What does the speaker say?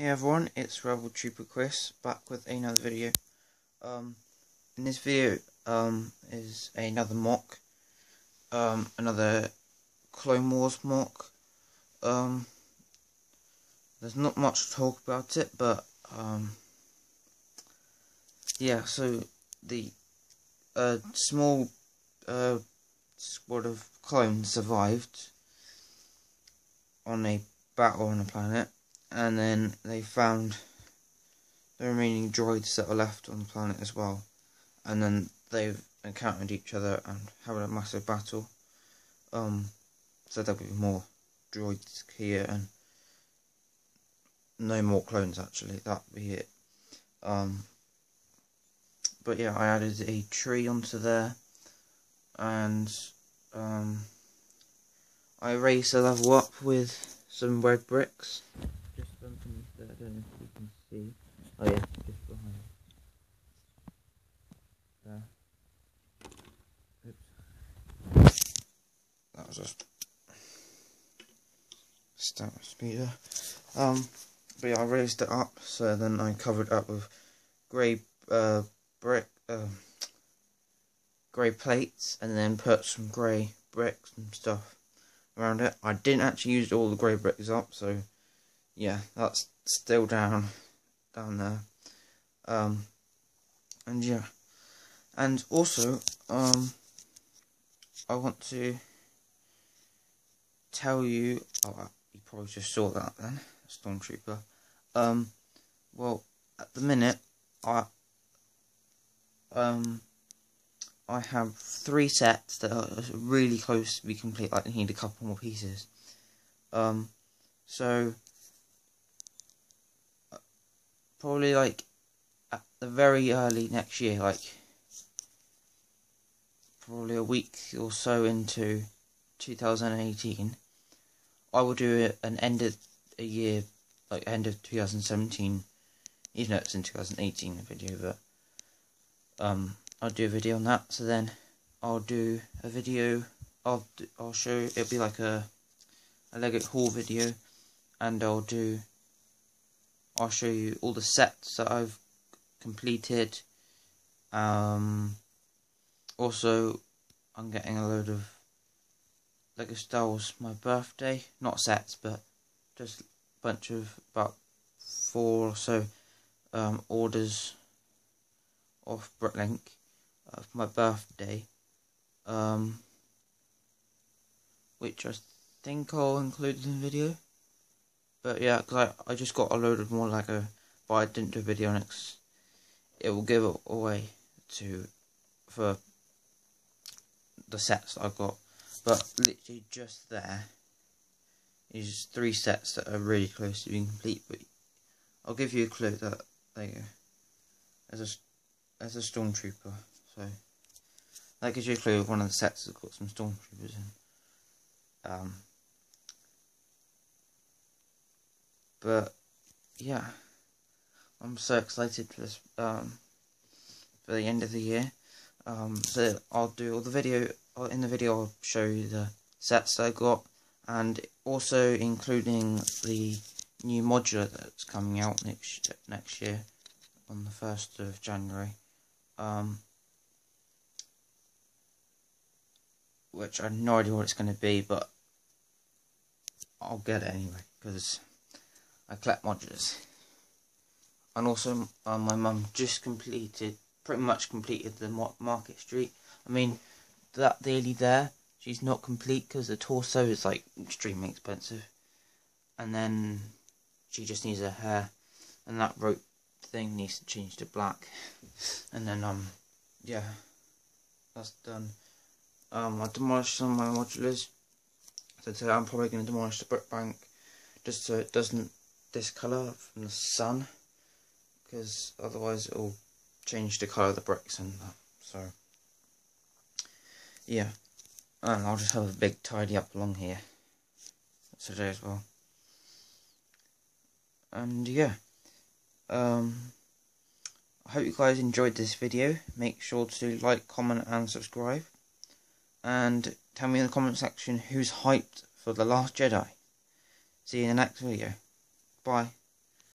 Hey everyone, it's Rebel Trooper Chris back with another video. Um, in this video um, is another MOC, um, another Clone Wars MOC. Um, there's not much to talk about it, but um, yeah. So the uh, small uh, squad of clones survived on a battle on a planet and then they found the remaining droids that were left on the planet as well. And then they've encountered each other and having a massive battle. Um, so there'll be more droids here and no more clones actually, that'll be it. Um, but yeah, I added a tree onto there and um, I raised the level up with some red bricks don't know if you can see. Oh yeah, just behind. There. Oops. That was just start speeder. Um, but yeah, I raised it up, so then I covered it up with grey uh, brick, um, grey plates, and then put some grey bricks and stuff around it. I didn't actually use all the grey bricks up, so yeah, that's still down, down there. Um, and yeah, and also, um, I want to tell you, oh, you probably just saw that then, Stormtrooper. Um, well, at the minute, I, um, I have three sets that are really close to be complete, like I need a couple more pieces. Um, so, probably like at the very early next year, like probably a week or so into 2018, I will do an end of a year, like end of 2017, even though it's in 2018 video, but um, I'll do a video on that. So then I'll do a video. I'll I'll show it'll be like a a Lego haul video, and I'll do I'll show you all the sets that I've completed. Um, also, I'm getting a load of Lego Star Wars my birthday. Not sets, but just a bunch of about four or so um, orders off Bricklink for my birthday. Um, which I think I'll include in the video. But yeah, because I, I just got a load of more Lego, but I didn't do a video on it. It will give it away to for the sets I've got. But literally just there is three sets that are really close to being complete. But I'll give you a clue that there you go. As a as a stormtrooper, so that gives you a clue of one of the sets that's got some stormtroopers in. Um, But yeah, I'm so excited for this um, for the end of the year. Um, so I'll do all the video in the video. I'll show you the sets I got, and also including the new modular that's coming out next next year on the first of January. Um, which I have no idea what it's going to be, but I'll get it anyway because I collect modulars. And also, uh, my mum just completed, pretty much completed the Market Street. I mean, that daily there, she's not complete because the torso is like extremely expensive. And then she just needs her hair, and that rope thing needs to change to black. And then, um, yeah, that's done. Um, I demolished some of my modulars. So today I'm probably going to demolish the brick bank just so it doesn't this colour from the sun because otherwise it will change the colour of the bricks and that. So, yeah. And I'll just have a big tidy up along here today as well. And yeah. Um, I hope you guys enjoyed this video. Make sure to like, comment and subscribe. And tell me in the comment section who's hyped for The Last Jedi. See you in the next video. Bye.